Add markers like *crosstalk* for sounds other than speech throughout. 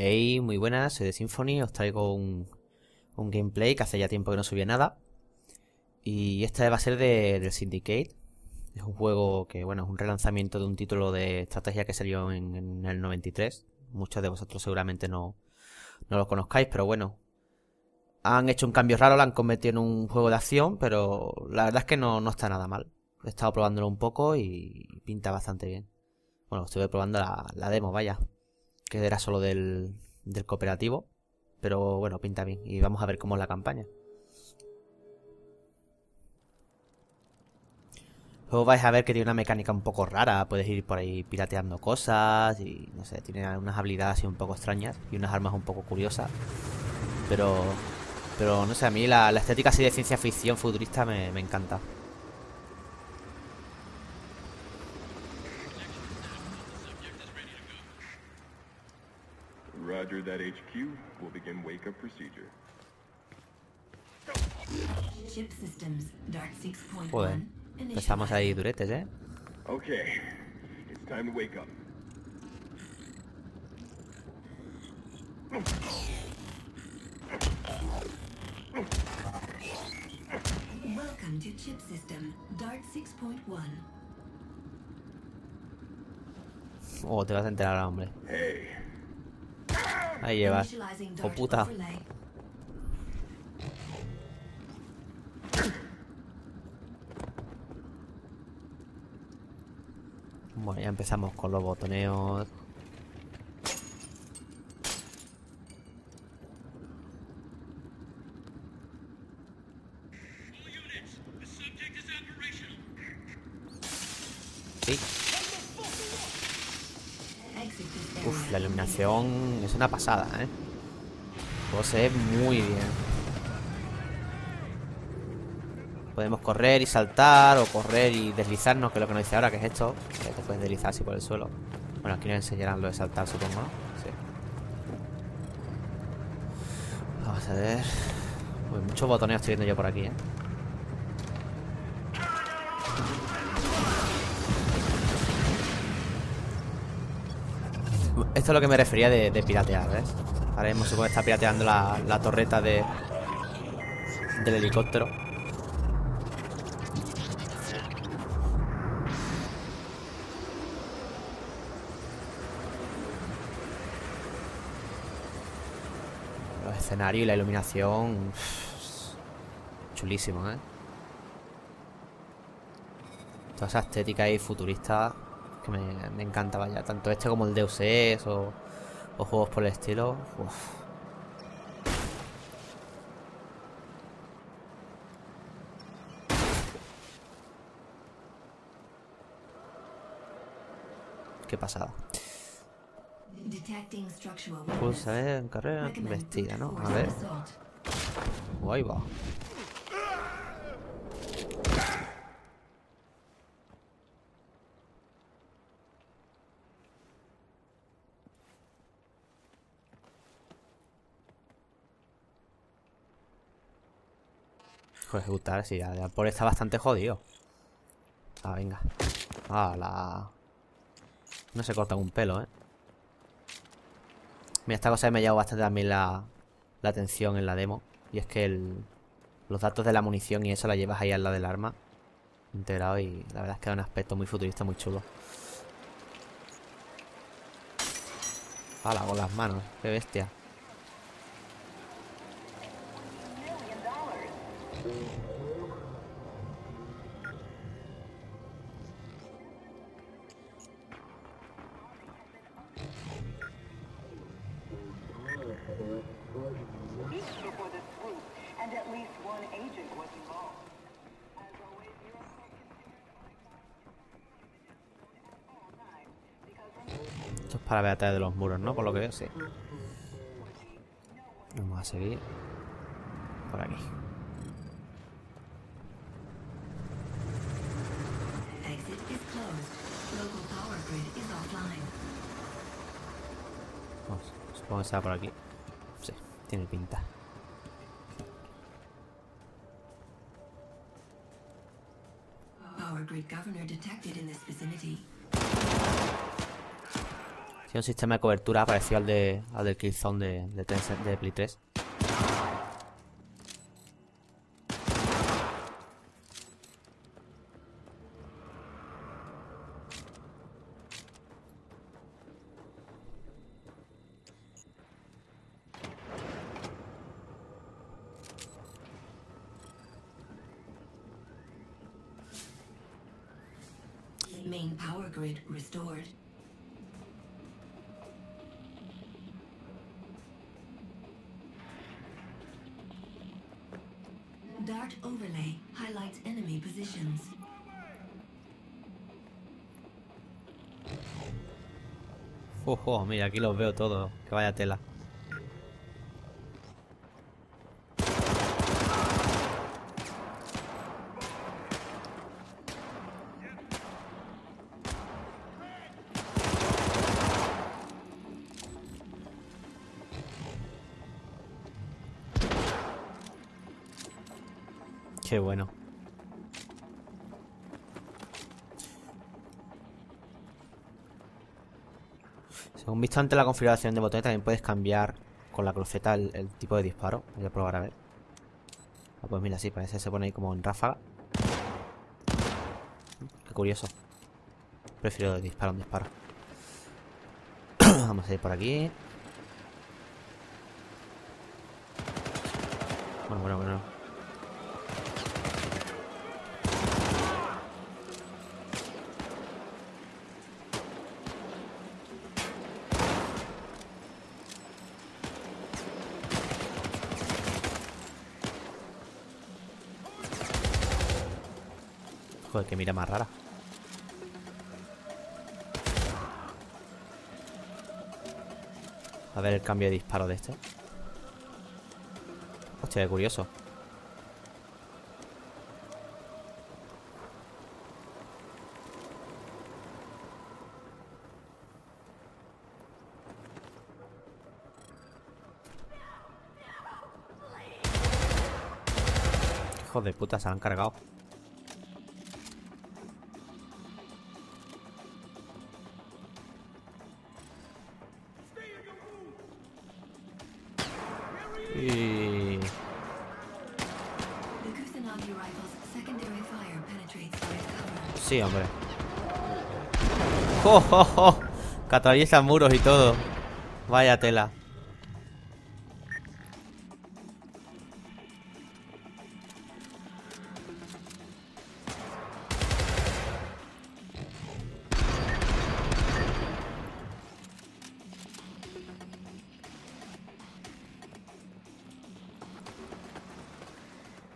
Hey, muy buenas, soy de Symphony, os traigo un, un gameplay que hace ya tiempo que no subía nada. Y esta va a ser de, Syndicate. Es un juego que, bueno, es un relanzamiento de un título de estrategia que salió en, en el 93. Muchos de vosotros seguramente no, no lo conozcáis, pero bueno. Han hecho un cambio raro, lo han convertido en un juego de acción, pero la verdad es que no, no está nada mal. He estado probándolo un poco y pinta bastante bien. Bueno, estuve probando la, la demo, vaya. Que era solo del, del cooperativo. Pero bueno, pinta bien. Y vamos a ver cómo es la campaña. Luego vais a ver que tiene una mecánica un poco rara. Puedes ir por ahí pirateando cosas. Y no sé, tiene unas habilidades así un poco extrañas. Y unas armas un poco curiosas. Pero. Pero no sé, a mí la, la estética así de ciencia ficción futurista me, me encanta. That HQ. We'll begin wake-up procedure. Chip systems, Dart 6.1. Joder, empezamos ahí duretes, ¿eh? Okay, it's time to wake up. Welcome to Chip System, Dart 6.1. Oh, te vas a enterar, hombre. Hey, Ahí. Initializing Oh, puta. Bueno, ya empezamos con los botoneos. Sí. Exit this Uf, es una pasada, ¿eh? Juego se muy bien. Podemos correr y saltar, o correr y deslizarnos, que es lo que nos dice ahora, que es esto. Que te puedes deslizar así por el suelo. Bueno, aquí nos enseñarán lo de saltar, supongo, ¿no? Sí. Vamos a ver. Muchos botones estoy viendo yo por aquí, ¿eh? Esto es lo que me refería de, piratear, ¿ves? Ahora mismo supongo que está pirateando la, torreta de del helicóptero. Los escenarios y la iluminación chulísimo, ¿eh? Toda esa estética ahí futurista que me, me encanta, vaya. Tanto este como el Deus Ex o, o juegos por el estilo. Uf. Qué pasada. Pulsa, eh, en carrera vestida, ¿no? A ver. ahí va. Ejecutar, sí, ya, ya por está bastante jodido. Ah, venga. Ah, la... No se corta un pelo, ¿eh? Mira, esta cosa me ha llamado bastante también la, la atención en la demo. Y es que el- los datos de la munición y eso la llevas ahí al lado del arma. Integrado y la verdad es que da un aspecto muy futurista, muy chulo. ¡Hala, con las manos! ¡Qué bestia! Esto es para ver atrás de los muros, ¿no? Por lo que veo, sí. Vamos a seguir. Por aquí. Vamos, supongo que será por aquí. Sí, tiene pinta. Power grid governor detected in this vicinity. Tiene un sistema de cobertura parecido al, de, al del Killzone de, de, 3 de Play 3. Main power grid restored. Dart overlay highlights enemy positions. Ojo, mira, aquí los veo todos. Que vaya tela. Qué bueno. Según visto antes la configuración de botones también puedes cambiar con la cruceta el, tipo de disparo. Voy a probar a ver. Ah, pues mira, sí, parece que se pone ahí como en ráfaga. Qué curioso. Prefiero disparo un disparo. *clears throat* Vamos a ir por aquí. Bueno, bueno, bueno. Joder, que mira más rara. A ver el cambio de disparo de este. Hostia, qué curioso. Hijo de puta, se han cargado. Sí, hombre. ¡Oh, oh, oh! Que muros y todo. Vaya tela.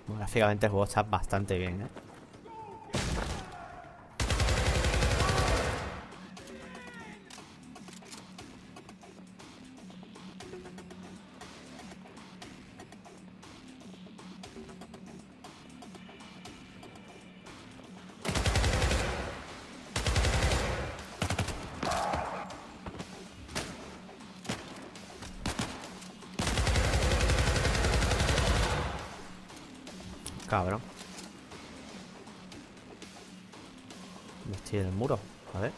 Gráficamente el juego está bastante bien, ¿eh? Cabrón. ¿Dónde estoy en el muro? A ver.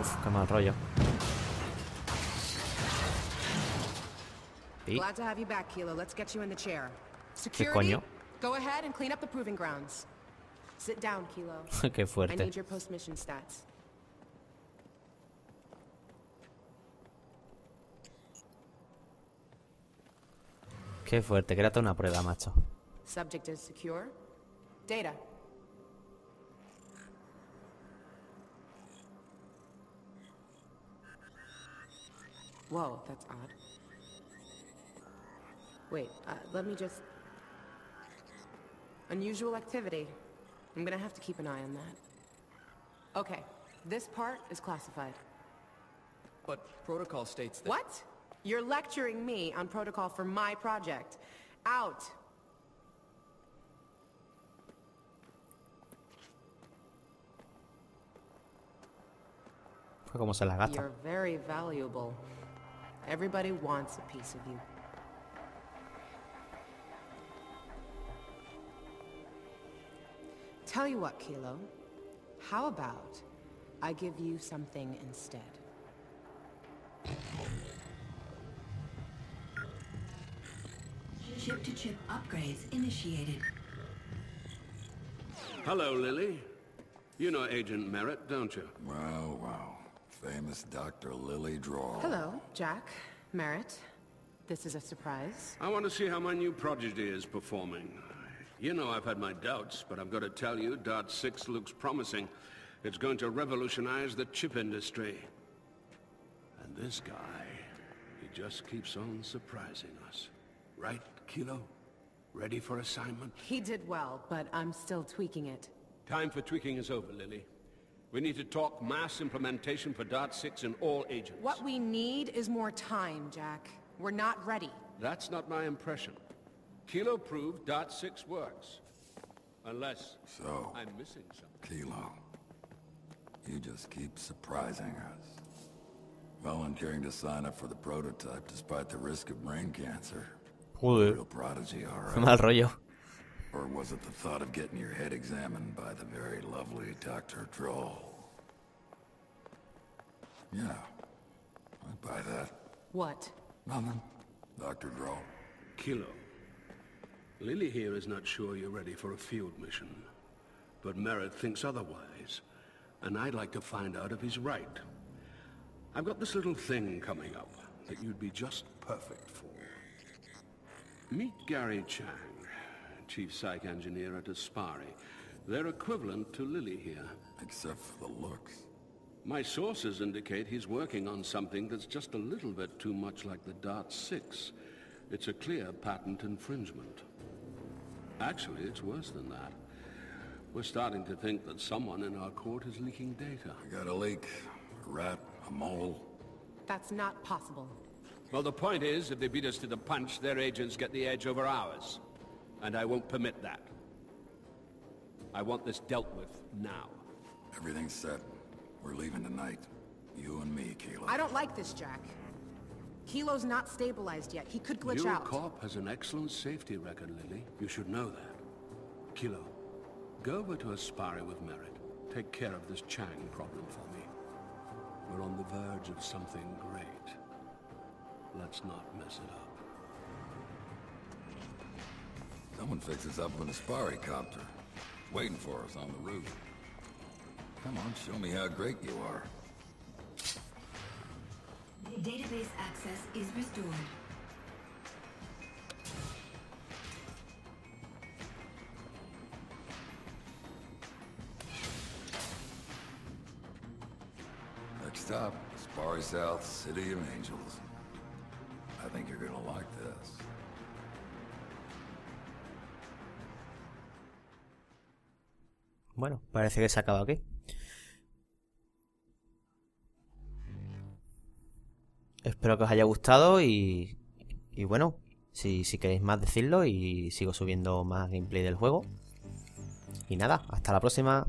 Uf, qué mal rollo. ¿Y? Glad to have you back, Kilo. Let's get you in the chair. Security, coño? go ahead and clean up the proving grounds. Sit down, Kilo. *laughs* qué I fuerte. need your post-mission stats. Qué fuerte, que era toda una prueba, macho. Subject is secure. Data. Whoa, that's odd. Wait, uh, let me just... Unusual activity. I'm gonna have to keep an eye on that. Okay, this part is classified. But protocol states that... What? You're lecturing me on protocol for my project. Out. Fue como se la gasta. You're very valuable. Everybody wants a piece of you. Tell you what, Kilo. How about I give you something instead? Chip-to-chip upgrades initiated. Hello, Lily. You know Agent Merritt, don't you? Wow, wow. Famous Dr. Lily Draw. Hello, Jack. Merritt. This is a surprise. I want to see how my new prodigy is performing. You know I've had my doubts, but I've got to tell you, Dart 6 looks promising. It's going to revolutionize the chip industry. And this guy, he just keeps on surprising us. Right, Kilo? Ready for assignment? He did well, but I'm still tweaking it. Time for tweaking is over, Lily. We need to talk mass implementation for Dart 6 in all agents. What we need is more time, Jack. We're not ready. That's not my impression. Kilo proved Dart 6 works. Unless So, I'm missing something. Kilo, you just keep surprising us. Volunteering to sign up for the prototype despite the risk of brain cancer. Joder, Real prodigy, all qué right. mal rollo. Or was it the thought of getting your head examined by the very lovely Dr. Droll? Yeah, I'd buy that. What? Nothing. Dr. Droll. Kilo. Lily here is not sure you're ready for a field mission. But Merritt thinks otherwise. And I'd like to find out if he's right. I've got this little thing coming up that you'd be just perfect for. Meet Gary Chang, Chief Psych Engineer at Aspari. They're equivalent to Lily here. Except for the looks. My sources indicate he's working on something that's just a little bit too much like the Dart 6. It's a clear patent infringement. Actually, it's worse than that. We're starting to think that someone in our court is leaking data. I got a leak. A rat. A mole. That's not possible. Well, the point is, if they beat us to the punch, their agents get the edge over ours. And I won't permit that. I want this dealt with now. Everything's set. We're leaving tonight. You and me, Kilo. I don't like this, Jack. Kilo's not stabilized yet. He could glitch Your out. corp has an excellent safety record, Lily. You should know that. Kilo, go over to Aspari with Merritt. Take care of this Chang problem for me. We're on the verge of something great. Let's not mess it up. Someone fixes up an Aspari copter. Waiting for us on the roof. Come on, show me how great you are. Database access is restored. Next stop, Aspari South, City of Angels. I think you're gonna like this. Bueno, parece que se acaba aquí. Espero que os haya gustado y, y bueno, si, si queréis más decirlo y sigo subiendo más gameplay del juego. Y nada, hasta la próxima.